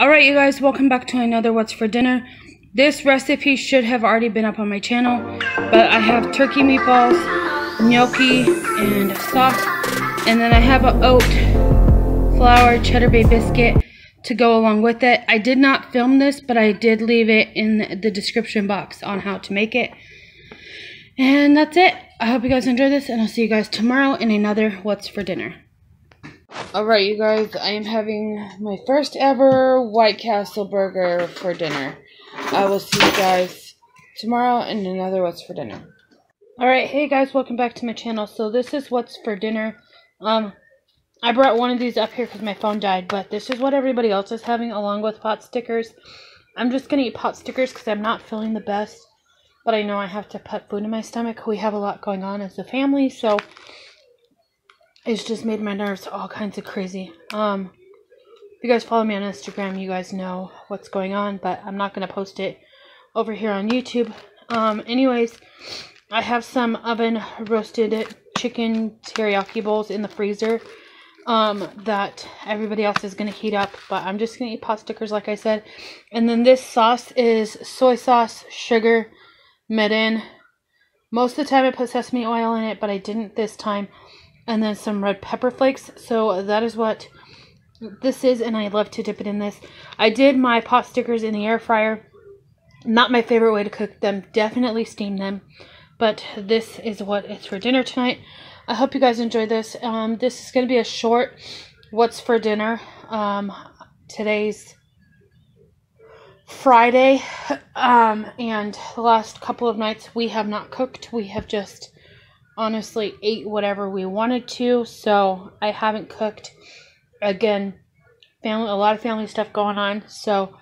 Alright you guys, welcome back to another What's for Dinner. This recipe should have already been up on my channel, but I have turkey meatballs, gnocchi, and sauce, and then I have an oat flour cheddar bay biscuit to go along with it. I did not film this, but I did leave it in the description box on how to make it. And that's it. I hope you guys enjoy this, and I'll see you guys tomorrow in another What's for Dinner. Alright, you guys, I am having my first ever White Castle burger for dinner. I will see you guys tomorrow in another What's for Dinner. Alright, hey guys, welcome back to my channel. So this is What's for Dinner. Um, I brought one of these up here because my phone died, but this is what everybody else is having along with pot stickers. I'm just going to eat pot stickers because I'm not feeling the best, but I know I have to put food in my stomach. We have a lot going on as a family, so it's just made my nerves all kinds of crazy. Um, if you guys follow me on Instagram, you guys know what's going on, but I'm not going to post it over here on YouTube. Um, anyways, I have some oven roasted chicken teriyaki bowls in the freezer um, that everybody else is going to heat up, but I'm just going to eat pot stickers like I said. And then this sauce is soy sauce, sugar, mirin. Most of the time I put sesame oil in it, but I didn't this time and then some red pepper flakes. So that is what this is, and I love to dip it in this. I did my pot stickers in the air fryer. Not my favorite way to cook them. Definitely steam them. But this is what it's for dinner tonight. I hope you guys enjoy this. Um, this is going to be a short what's for dinner. Um, today's Friday. Um, and the last couple of nights we have not cooked. We have just honestly ate whatever we wanted to, so I haven't cooked. Again, family a lot of family stuff going on, so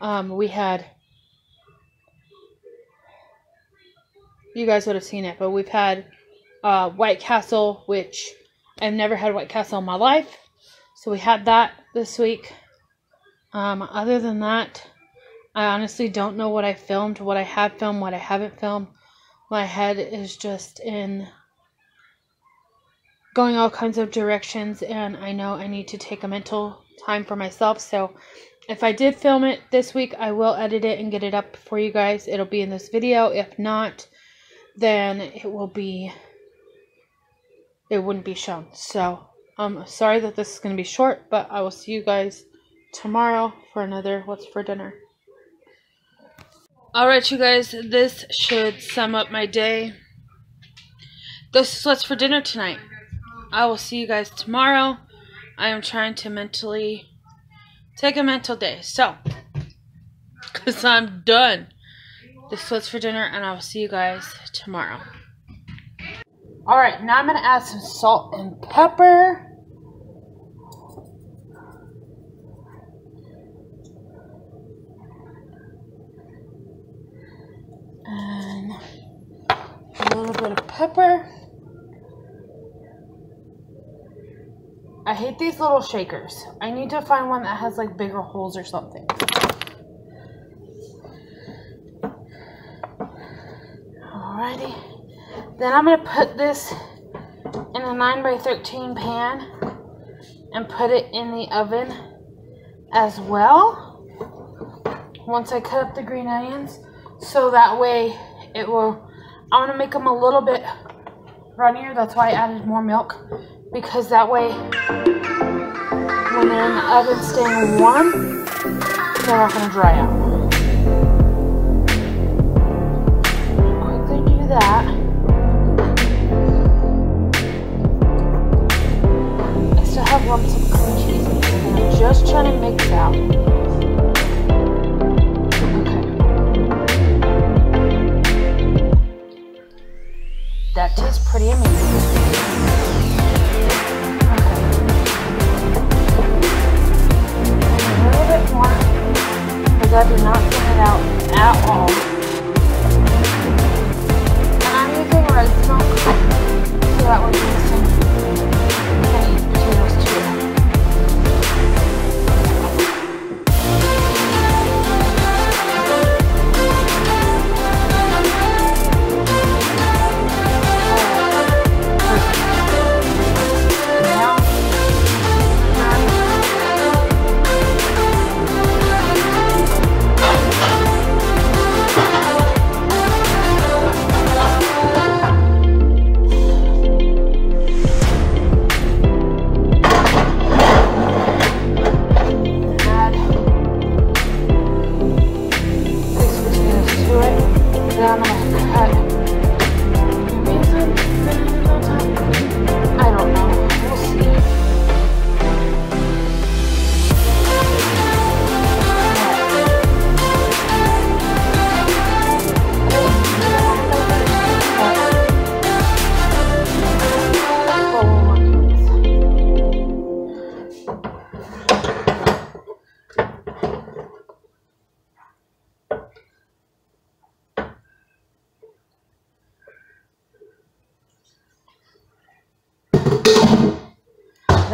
um, we had you guys would have seen it, but we've had uh, White Castle, which I've never had White Castle in my life, so we had that this week. Um, other than that, I honestly don't know what I filmed, what I have filmed, what I haven't filmed. My head is just in going all kinds of directions and I know I need to take a mental time for myself. So if I did film it this week, I will edit it and get it up for you guys. It'll be in this video. If not, then it will be it wouldn't be shown. So I'm sorry that this is going to be short, but I will see you guys tomorrow for another What's for Dinner. Alright, you guys, this should sum up my day. This is what's for dinner tonight. I will see you guys tomorrow. I am trying to mentally take a mental day. So, because I'm done. This was for dinner, and I will see you guys tomorrow. Alright, now I'm going to add some salt and pepper. And a little bit of pepper. I hate these little shakers. I need to find one that has like bigger holes or something. Alrighty. Then I'm going to put this in a 9 by 13 pan and put it in the oven as well. Once I cut up the green onions so that way it will, I want to make them a little bit runnier. That's why I added more milk because that way when they're in the oven staying warm, they're not going to dry out. Quickly do that. I still have lumps of cream cheese and I'm just trying to mix out. That tastes pretty amazing.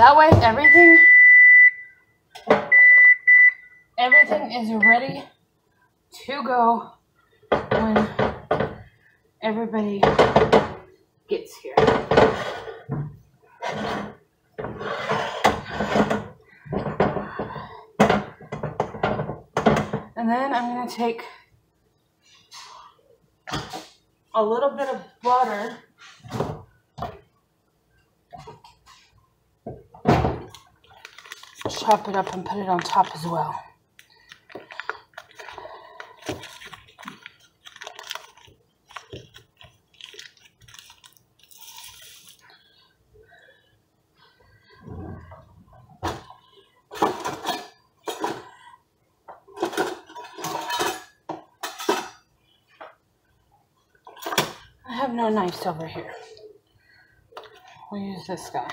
That way everything everything is ready to go when everybody gets here. And then I'm going to take a little bit of butter. Chop it up and put it on top as well. I have no knives over here. We'll use this guy.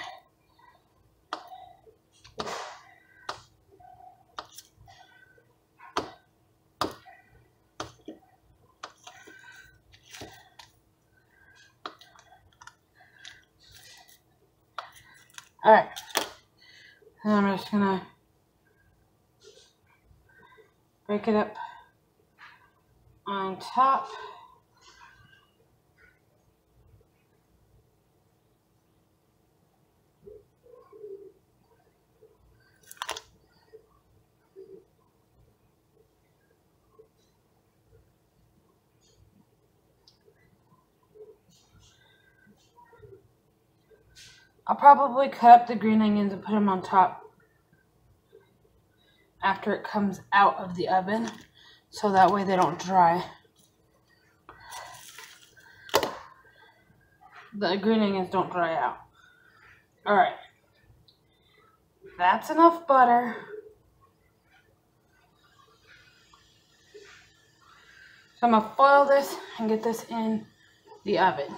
Alright. I'm just gonna break it up on top. I'll probably cut up the green onions and put them on top after it comes out of the oven so that way they don't dry. The green onions don't dry out. Alright. That's enough butter. So I'm going to foil this and get this in the oven.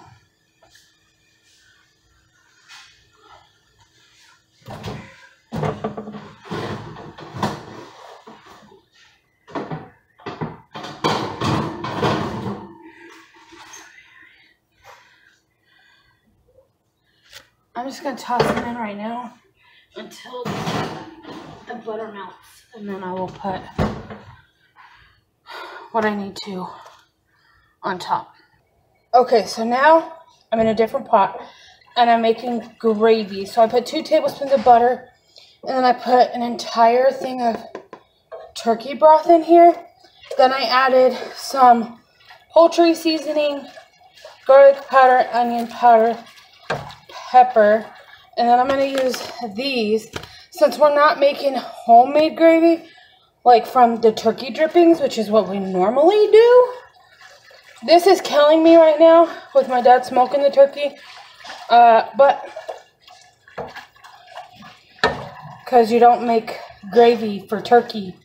I'm just going to toss them in right now until the butter melts. And then I will put what I need to on top. Okay, so now I'm in a different pot and I'm making gravy. So I put two tablespoons of butter and then I put an entire thing of turkey broth in here. Then I added some poultry seasoning, garlic powder, onion powder, pepper. And then I'm going to use these. Since we're not making homemade gravy, like from the turkey drippings, which is what we normally do. This is killing me right now with my dad smoking the turkey. Uh, but, because you don't make gravy for turkey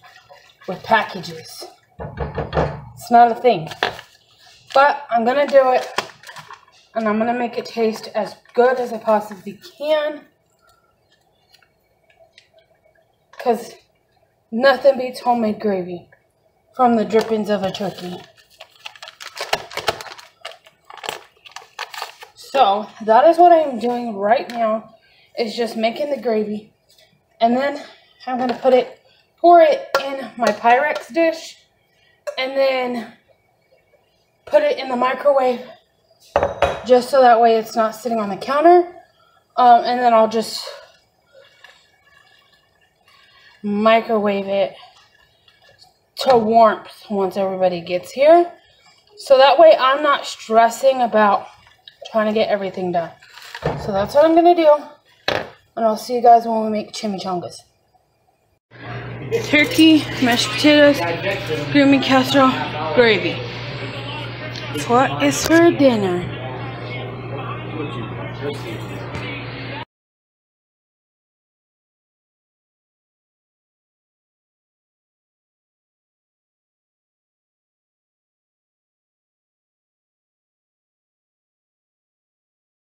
with packages. It's not a thing. But I'm going to do it and I'm going to make it taste as good as I possibly can. Because nothing beats homemade gravy from the drippings of a turkey. So, that is what I'm doing right now, is just making the gravy. And then I'm going to put it, pour it in my Pyrex dish, and then put it in the microwave just so that way it's not sitting on the counter. Um, and then I'll just microwave it to warmth once everybody gets here. So that way I'm not stressing about trying to get everything done. So that's what I'm going to do. And I'll see you guys when we make chimichangas. Turkey, mashed potatoes, creamy casserole, gravy. What is for dinner? motivo, né? eu sei.